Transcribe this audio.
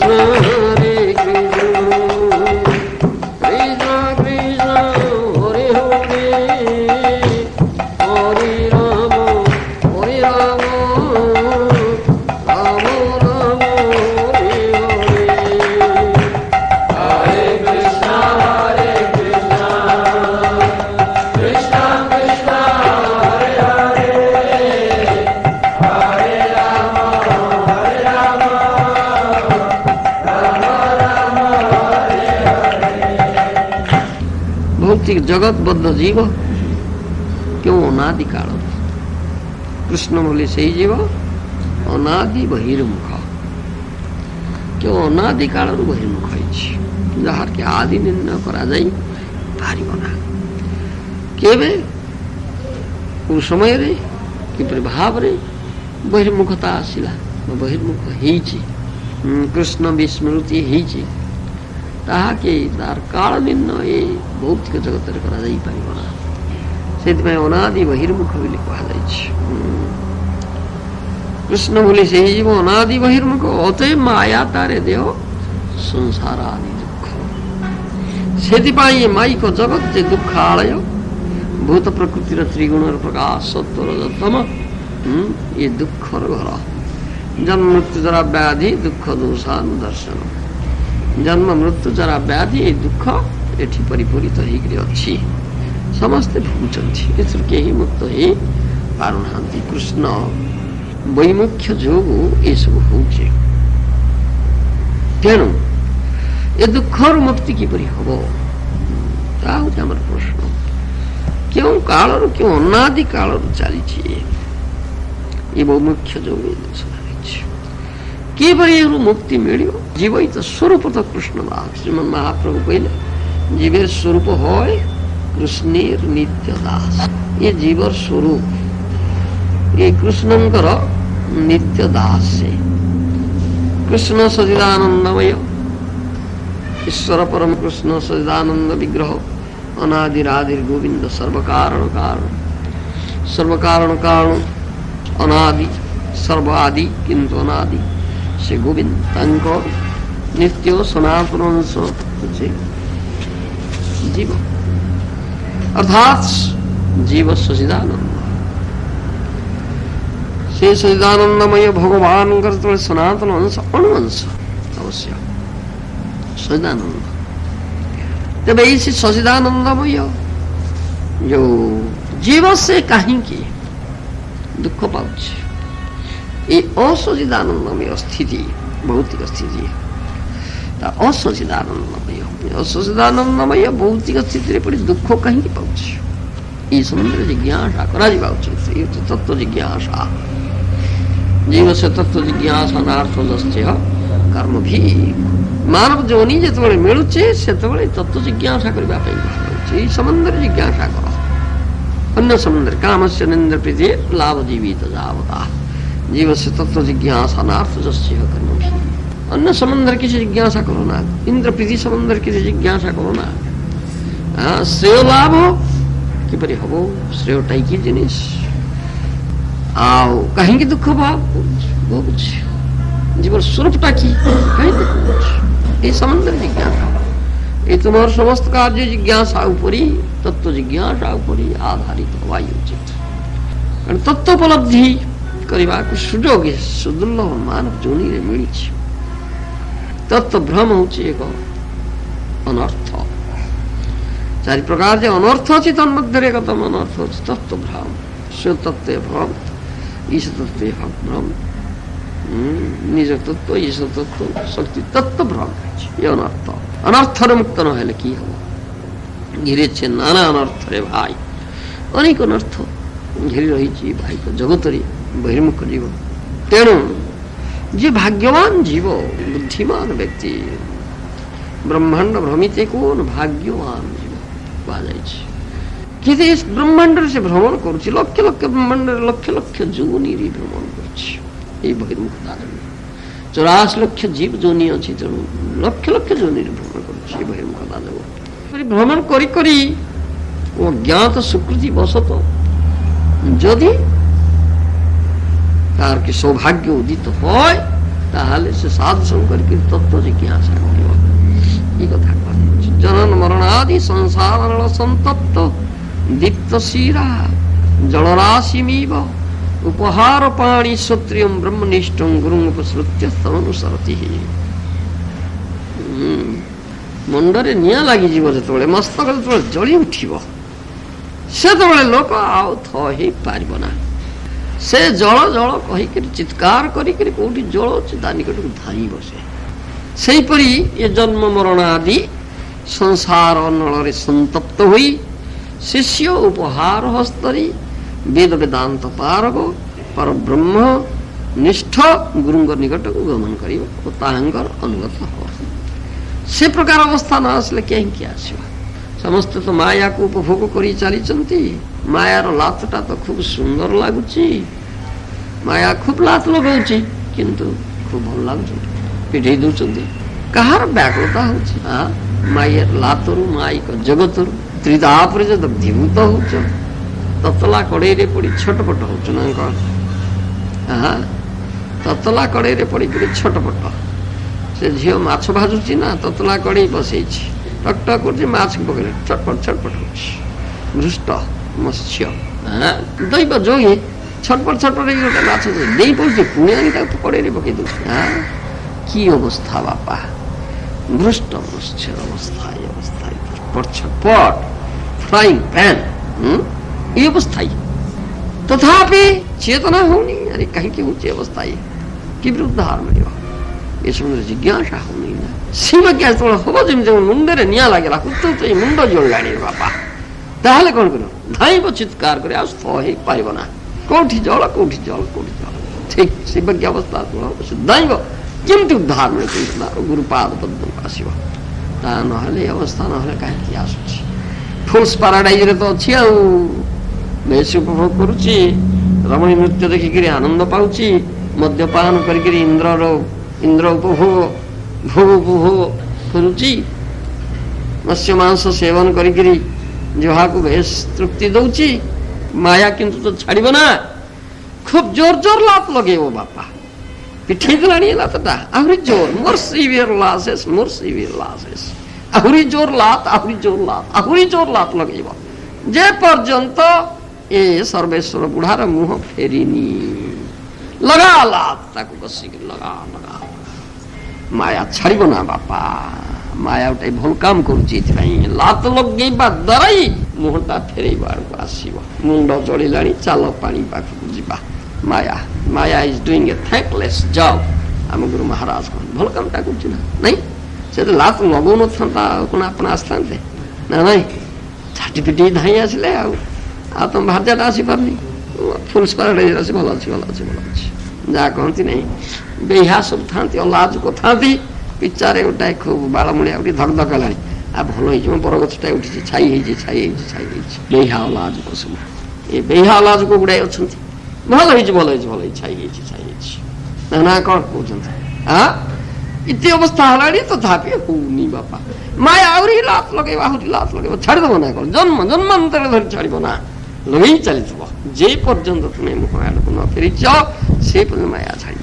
Oh, नास्तिक जगत बद्ध जीव क्यों अनादि काल कृष्ण बोले सही जीव अनादि बहिर्मुख क्यों अनादि काल बहिर्मुख है जहाँ के आदि निर्णय कर जाए पारि समय रे बहिर्मुखता आसला बहिर्मुख हिची हम्म, कृष्ण विस्मृति ತಾಕೆ ತಾರ್ ಕಾಳನಿನ್ನು ಈ ಭೌತಿಕ ಜಗತ್ತರ ಕರದೈ ಪರಿಮಾಣ ಸಿದ್ಧಮೇ ಅನಾದಿ ಬಹಿರ್ಮುಖವಿಲ್ಲಿ ಕಹದೈಚ್ કૃષ્ણ બોલે છે એ જીવો અનાદિ બહિર્મુખો હોતે માયા તારે દેહો સંસાર આદિ દુઃખ ସେଥିପାଇଁ ଏ ମାଇକ ଜଗତ ଯେ ଦୁଃଖ ଆଳୟ ଭୂତ ପ୍ରକୃତିର ତ୍ରିଗୁଣର ପ୍ରକାଶ ସତ୍ୱର ଯତମ ଏ ଦୁଃଖର ଘର ଜନ୍ମ ମୃତ୍ୟୁ ଦ୍ୱାରା ବ୍ୟାଧି ଦୁଃଖ ଦୋଷାନୁ ଦର୍ଶନ ଜନ୍ମ ମୃତ୍ୟୁ ଜରା ବ୍ୟାଧି ଏଇ ଦୁଃଖ ଏଠି ପରିପୂରିତ ହେଇକରି ଅଛି ସମସ୍ତେ ଭୋଗୁଛନ୍ତି ଏଥିରୁ କେହି ମୁକ୍ତ ହେଇ ପାରୁନାହାନ୍ତି କୃଷ୍ଣ ବୈମୁଖ୍ୟ ଯୋଗୁଁ ଏସବୁ ହେଉଛି ତେଣୁ ଏ ଦୁଃଖରୁ ମୁକ୍ତି କିପରି ହେବ ତାହା ହେଉଛି ଆମର ପ୍ରଶ୍ନ କେଉଁ କାଳରୁ କେଉଁ ଅନାଦି କାଳରୁ ଚାଲିଛି ଏ ବହୁ ମୁଖ୍ୟ ଯୋଗୁଁ ଏ ଦୋଷ केवल मुक्ति मिलियो जीव तो स्वरूप तो कृष्ण श्रीमद महाप्रभु कहले जीवे स्वरूप हो कृष्ण नित्य दास ये जीवर स्वरूप ये कृष्ण नित्य दास है कृष्ण सचिदानंदमय ईश्वर परम कृष्ण सचिदानंद विग्रह अनादिरादिर गोविंद सर्वकारण कारण कारण कारण अनादि सर्व किंतु अनादि શ્રી गोविंद નિત્યો सनातन सी जीव अर्थात जीव सचिदानंद श्री सचिदानंदमय भगवान करते सनातन अंश अणुवंश अवश्य सचिदानंद तब इसी सचिदानंदमय जो जीव से कहीं की दुख पाऊ ये असचिदानंदमय स्थिति भौतिक स्थिति असचिदानंदमय असचिदानंदमय भौतिक स्थिति दुख कहीं पाच ये सम्बन्ध जिज्ञासा करा तत्व जिज्ञासा जीव से तत्व जिज्ञासा दस्य कर्म भी मानव जोनि जितने मिलुचे से तत्व जिज्ञासा करने समुद्र जिज्ञासा कर अन्य समुद्र काम से निंद्र प्रीति लाभ जीवित जावता जीव से तत्व जिज्ञासा नार्थ जस्व कर्म अन्य समंदर की जिज्ञासा करो ना इंद्र प्रीति समंदर की जिज्ञासा करो ना श्रेय लाभ हो कि पर हो श्रेय टाई की जिनिस आओ कहेंगे दुख भाव वो कुछ जीवन स्वरूपता टाकी कहीं दुख कुछ ये समंदर जिज्ञासा ये तुम्हारे समस्त कार्य जिज्ञासा ऊपरी तत्व जिज्ञासा ऊपरी आधारित हवाई उचित तत्वोपलब्धि କରିବାକୁ ସୁଯୋଗ ସୁଦୁର୍ଲଭ ମାନବ ଯୋନିରେ ମିଳିଛି ତତ୍ତ୍ୱ ଭ୍ରମ ହେଉଛି ଏକ ଅନର୍ଥ ଚାରି ପ୍ରକାର ଯେ ଅନର୍ଥ ଅଛି ତନ୍ମଧ୍ୟରେ ଏକତମ ଅନର୍ଥ ହେଉଛି ତତ୍ତ୍ୱ ଭ୍ରମ ସ୍ୱତତ୍ତ୍ୱ ଭ୍ରମ ଈଶତତ୍ତ୍ୱ ଭ୍ରମ ନିଜ ତତ୍ତ୍ୱ ଈଶତତ୍ତ୍ୱ ଶକ୍ତି ତତ୍ତ୍ୱ ଭ୍ରମ ହେଉଛି ଏ ଅନର୍ଥ ଅନର୍ଥରେ ମୁକ୍ତ ନହେଲେ କି ହେବ ଘିরেছে নানা অনর্থরে ভাই অনেক অনর্থ ঘিরে রয়েছে ভাই জগতরে बहिर्मुख जीव तेणु जी भाग्यवान जीव बुद्धिमान व्यक्ति ब्रह्मांड भ्रमित कौन भाग्यवान जीव कह किए ब्रह्मांड से भ्रमण कर लक्ष लक्ष ब्रह्मांड लक्ष लक्ष जोनि भ्रमण कर बहिर्मुख धारणी चौराश लक्ष जीव जोनि अच्छी तेणु लक्ष लक्ष जोनि भ्रमण कर बहिर्मुख दानव भ्रमण कर करी ज्ञात सुकृति बसत जदि তার কি সৌভাগ্য উদিত হয় তাহলে সে সাধু শঙ্করীর তত্ত্ব যে কি আশা করিব এই কথা কুহাযাচ্ছে জনন মরণাদি সংসার সন্তপ্ত দীপ্ত শিরা জলরাশিমিব উপহার পাণি শ্রোত্রিয়ম ব্রহ্মনিষ্ঠম গুরুং উপসৃত্য তমনুসরতি ମୁଣ୍ଡରେ ନିଆଁ ଲାଗିଯିବ ଯେତେବେଳେ ମସ୍ତକ ଯେତେବେଳେ ଜଳି ଉଠିବ ସେତେବେଳେ ଲୋକ ଆଉ ଥ ହେଇପାରିବ ନାହିଁ ସେ ଜଳ ଜଳ କହିକରି ଚିତ୍କାର କରିକରି କେଉଁଠି ଜଳ ଅଛି ତା ନିକଟକୁ ଧାଇଁ ବସେ ସେହିପରି ଏ ଜନ୍ମ ମରଣ ଆଦି ସଂସାର ନଳରେ ସନ୍ତପ୍ତ ହୋଇ ଶିଷ୍ୟ ଉପହାର ହସ୍ତରେ ବେଦ ବେଦାନ୍ତ ପାରକ ପରବ୍ରହ୍ମ ନିଷ୍ଠ ଗୁରୁଙ୍କ ନିକଟକୁ ଗମନ କରିବ ଓ ତାହାଙ୍କର ଅନୁଗତ ହେବ ସେ ପ୍ରକାର ଅବସ୍ଥା ନ ଆସିଲେ କାହିଁକି ଆସିବ ସମସ୍ତେ ତ ମାୟାକୁ ଉପଭୋଗ କରି ଚାଲିଛନ୍ତି ମାୟାର ଲାତଟା ତ ଖୁବ୍ ସୁନ୍ଦର ଲାଗୁଛି ମାୟା ଖୁବ୍ ଲାତ ଲଗାଉଛି କିନ୍ତୁ ଖୁବ୍ ଭଲ ଲାଗୁଛି ପିଠେଇ ଦେଉଛନ୍ତି କାହାର ବ୍ୟାକୁଳତା ହେଉଛି ମାୟା ଲାତରୁ ମାଇକ ଜଗତରୁ ତ୍ରିଦା ପର୍ଯ୍ୟନ୍ତ ବିଭୂତ ହେଉଛ ତତଲା କଡ଼େଇରେ ପଡ଼ି ଛଟପଟ ହେଉଛ ନା କ'ଣ ତତଲା କଡ଼େଇରେ ପଡ଼ି ପଡ଼ି ଛଟପଟ ସେ ଝିଅ ମାଛ ଭାଜୁଛି ନା ତତଲା କଡ଼େଇ ବସେଇଛି ଟକ୍ ଟକ୍ କରୁଛି ମାଛକୁ ପକେଇ ଛଟପଟ ଛଟପଟ ହେଉଛି ଦୃଷ୍ଟ মৎস্য হ্যাঁ, দৈব जोगे ছটপট ছটপট এই মাছ নাচ দেই পড়ছে পুনে আমি তাকে পরে রে বকে দিচ্ছি হ্যাঁ কি অবস্থা বাপা ভ্রষ্ট মৎস্যের অবস্থা এই অবস্থায় ছটপট ছটপট ফ্রাইং প্যান এই অবস্থায় তথাপি চেতনা হওনি আরে কাহিঁকে হচ্ছে অবস্থায় কি হার বৃদ্ধারণীয় এ সম্বন্ধে জিজ্ঞাসা হওনি না সীমা গ্যাস তোমার হবো যেমন মুন্ডের নিয়া লাগে কুত্তেও তো এই মুন্ড জল জোড়লানির বাপা তাহলে কোন কোন ধাইব চিৎকার করে আর সহি পাইব না কোটি জল কোটি জল কোটি জল ঠিক সেই বাক্য অবস্থা শুদ্ধাইব কিন্তু ধারণ কৃষ্ণ গুরুপাদ পদ্ম আসিব তা নহলে এই অবস্থা নহলে কাহিকি আসুছি ফুলস প্যারাডাইজরে তো অছি আউ বেশ উপভোগ করুছি রমণী নৃত্য দেখিকি আনন্দ পাচ্ছি মদ্যপান করি ইন্দ্রর ইন্দ্র উপভোগ ভোগ উপভোগ করুছি মৎস্য মাংস সেবন করি ଯାହାକୁ ବେଶ ତୃପ୍ତି ଦେଉଛି ମାୟା କିନ୍ତୁ ତ ଛାଡ଼ିବ ନା ଖୁବ ଜୋର ଜୋର ଲାତ ଲଗେଇବ ବାପା ପିଠେଇ ଦେଲାଣି ଲାତଟା ଆହୁରି ଜୋର ମୋର ସିଭିୟର ଲାସେସ୍ ମୋର ସିଭିୟର ଲାସେସ୍ ଆହୁରି ଜୋର ଲାତ ଆହୁରି ଜୋର ଲାତ ଆହୁରି ଜୋର ଲାତ ଲଗେଇବ ଯେ ପର୍ଯ୍ୟନ୍ତ ଏ ସର୍ବେଶ୍ୱର ବୁଢ଼ାର ମୁହଁ ଫେରିନି ଲଗା ଲାତ ତାକୁ ବସିକି ଲଗା ଲଗା ମାୟା ଛାଡ଼ିବ ନା ବାପା माया उठे ଭୁଲକାମ କରୁଛି ଏଥିପାଇଁ ଲାତ ଲଗେଇବା ଦ୍ୱାରା ମୁହଁଟା ଫେରେଇବାକୁ ଆସିବ ମୁଣ୍ଡ ଜଳିଲାଣି ଚାଲ ପାଣି ପାଖକୁ ଯିବା Maya Maya is doing a thankless job ଆମ ଗୁରୁ ମହାରାଜ କ'ଣ ଭଲ କାମଟା କରୁଛି ନା ନାଇଁ ସେତେ ଲାତ ଲଗଉନଥାନ୍ତା କ'ଣ ଆପଣ ଆସିଥାନ୍ତେ ନା ନାଇଁ ଛାଟି ପିଟି ଧାଇଁ ଆସିଲେ ଆଉ ଆଉ ତମ ଭାର୍ଯ୍ୟାଟା ଆସିପାରୁନି ଫୁଲ୍ ସ୍ପାରେଟ୍ ହେଇଯାଉଛି ଭଲ ଅଛି ଭଲ ଅଛି ଭଲ ଅଛି ଯାହା କହନ୍ତି ନାହିଁ ବେହା ସବୁ ଥାନ୍ତି ଅଲାଜୁକ ଥାନ୍ତି ପିଚାରେ ଗୋଟାଏ ଖୁବ୍ ବାଳମୁଳିଆ ଗୋଟେ ଧକଧକ ହେଲାଣି ଆଉ ଭଲ ହେଇଛି ମୋ ବରଗଛଟା ଉଠିଛି ଛାଇ ହେଇଛି ଛାଇ ହେଇଛି ଛାଇ ହେଇଛି ବେହା ଅଲାଜକୁ ସବୁ ଏ ବେହା ଅଲାଜକୁ ଗୁଡ଼ାଏ ଅଛନ୍ତି ଭଲ ହେଇଛି ଭଲ ହେଇଛି ଭଲ ହେଇଛି ଛାଇ ହେଇଛି ଛାଇ ହେଇଛି ନା କ'ଣ କହୁଛନ୍ତି ହଁ ଏତେ ଅବସ୍ଥା ହେଲାଣି ତଥାପି ହଉନି ବାପା ମାଏ ଆହୁରି ଲାତ ଲଗେଇବ ଆହୁରି ଲାତ ଲଗେଇବ ଛାଡ଼ିଦେବ ନା କ'ଣ ଜନ୍ମ ଜନ୍ମାନ୍ତରେ ଧରି ଛାଡ଼ିବ ନା ଲଗେଇ ଚାଲିଥିବ ଯେ ପର୍ଯ୍ୟନ୍ତ ତୁମେ ମୁହଁ ଆଡ଼କୁ ନ ଫେରିଛ ସେ ପର୍ଯ୍ୟନ୍ତ ମାୟା ଛାଡ଼ି